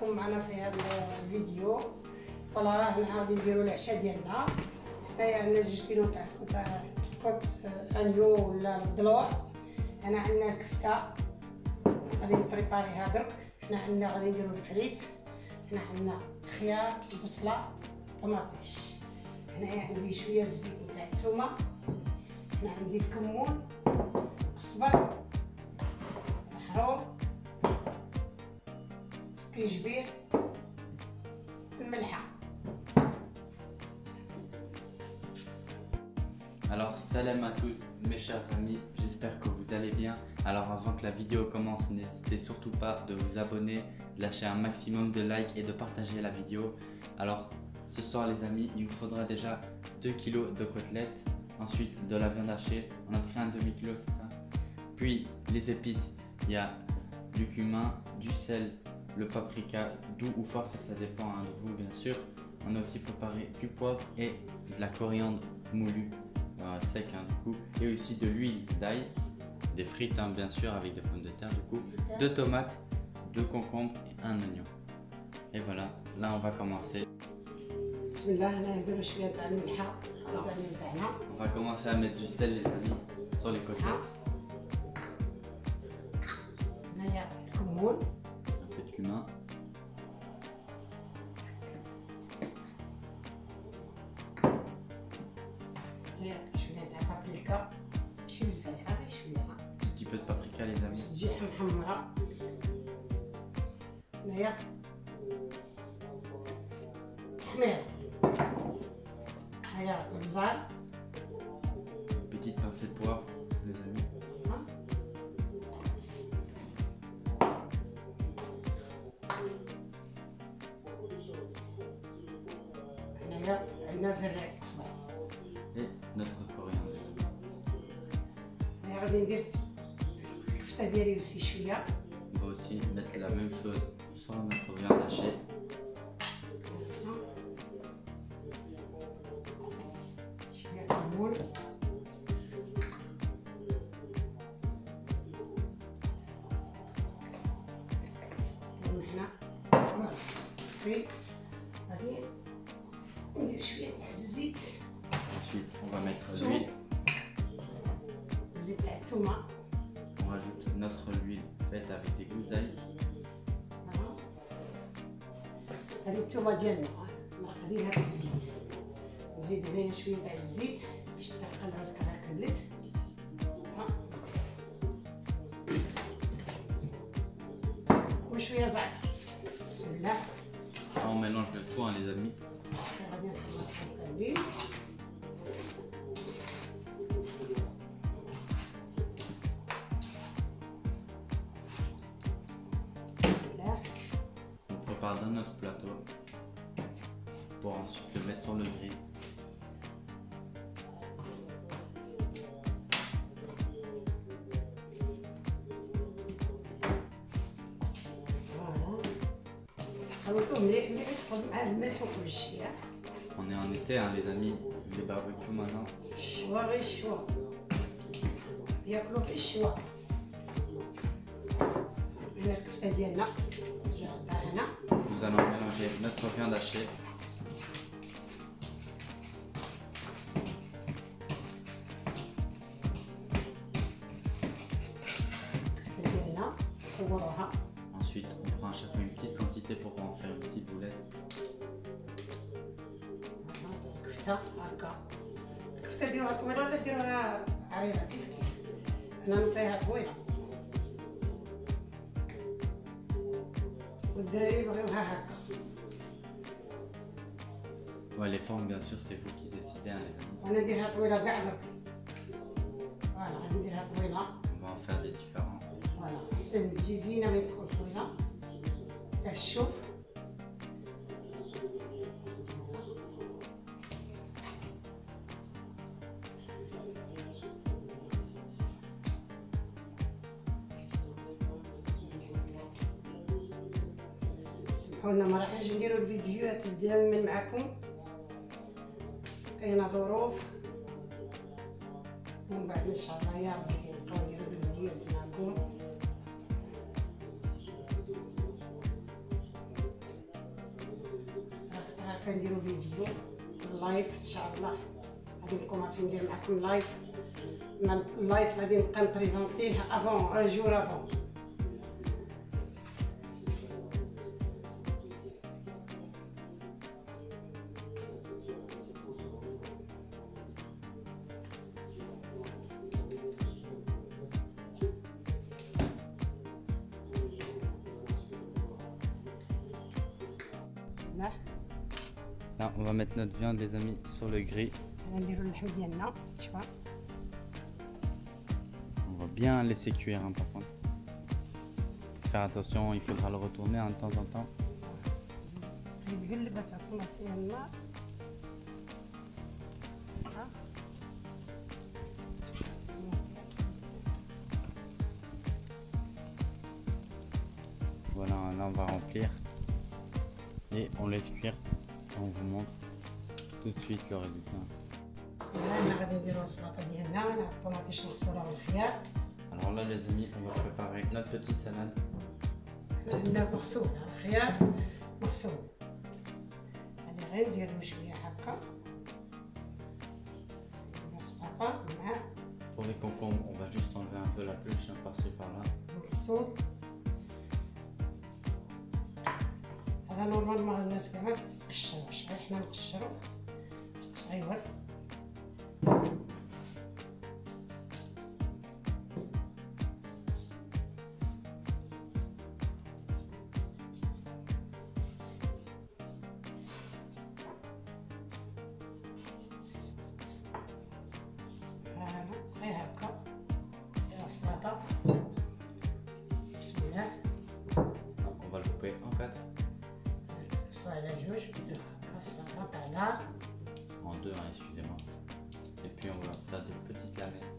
بكم معنا في هذا الفيديو. فوالا هنا غادي نديرو العشاء ديالنا. هنايا عندنا جوج كيلو تاع تاع كوت انيو ولا الضلوع هنا عندنا الكفتة. غادي نبريباريها درك. هنا عندنا غادي نديرو الفريت. هنا عندنا خيار البصله طماطيش. هنايا عندي شوية الزيت نتاع الثومه هنا عندي الكمون الصبر الحروم الكيجبير الملحه Alors salam à tous mes chers amis, j'espère que vous allez bien. Alors avant que la vidéo commence, n'hésitez surtout pas de vous abonner, de lâcher un maximum de likes et de partager la vidéo. Alors ce soir les amis, il vous faudra déjà 2 kg de côtelettes, ensuite de la viande hachée, on a pris un demi-kilo c'est ça. Puis les épices, il y a du cumin, du sel, le paprika doux ou fort, ça, dépend hein, de vous bien sûr. On a aussi préparé du poivre et de la coriandre moulue euh, sec hein, du coup, et aussi de l'huile d'ail, des frites hein, bien sûr avec des pommes de terre du coup, deux tomates, deux concombres et un oignon. Et voilà, là on va commencer. On va commencer à mettre du sel les amis sur les côtés. Je vais mettre un paprika. Je vous ai fait un petit peu de paprika, les amis. Je maman. Regarde, regarde, vous a une petite pincée de poivre, les amis. هنايا عندنا زرع اصبر et notre coriandre. هنايا غادي ندير الكفته ديالي وسي شويه On va aussi mettre la même chose sur notre viande hachée. شويه كمون وحنا فوالا on va mettre l'huile, الزيت تاع الثومه on rajoute notre huile faite avec des gousses d'ail. فوالا. هذه الثومه ديالنا غادي هذا الزيت نزيد هنايا شويه تاع الزيت باش تعقل راسك على كملت ها. وشويه زعتر بسم الله On mélange le tout hein, les amis. On prépare dans notre plateau pour ensuite le mettre sur le grill. فوالا خلطوه مليح مليح تحط معاه الملح وكل شيء ها. On est en été hein, les amis, les barbecues maintenant. الشوا غير الشوا ياكلوا غير الشوا هنا الكفته ديالنا جاهزه هنا Nous allons mélanger notre viande hachée. الكفته ديالنا صوروها Ensuite on prend à chaque fois une petite quantité pour en faire une petite boulette. الكفته هكا الكفته ديروها طويله ولا ديروها عريضه كيف كيف انا نبغيها طويله والدراري بغيوها هكا Ouais, les formes bien sûr c'est vous qui décidez hein, les amis. وانا نديرها طويله كاع درك فوالا غادي نديرها طويله On va en faire des différents. فوالا احسن تجي زينه ما تكون طويله حتى في الشوف سمحوا لنا ما راحش نديروا الفيديوهات ديالنا معكم لقينا ظروف ومن بعد إن شاء الله يا ربي نبقاو نديروا الفيديوهات معكم كنديرو فيديو لايف إن شاء الله. غادي نكوماسي ندير معكم لايف اللايف غادي نبقى نبريزونتيه افون ان جور افون Là, on va mettre notre viande, les amis, sur le grill. On va bien laisser cuire, hein, par contre. Faire attention, il faudra le retourner hein, de temps en temps. Voilà, là on va remplir et on laisse cuire On vous montre tout de suite le résultat. Alors là les amis, on va préparer notre petite salade. عندنا مغسول الخيار مغسول غادي غير نديرو شويه هكا السلطه مع Pour les concombres, on va juste enlever un peu la peluche hein, par-ci par-là. مغسول هذا نورمالمون الناس كاع ما إحنا نقشرو excusez-moi. Et puis on va faire des petites lamelles.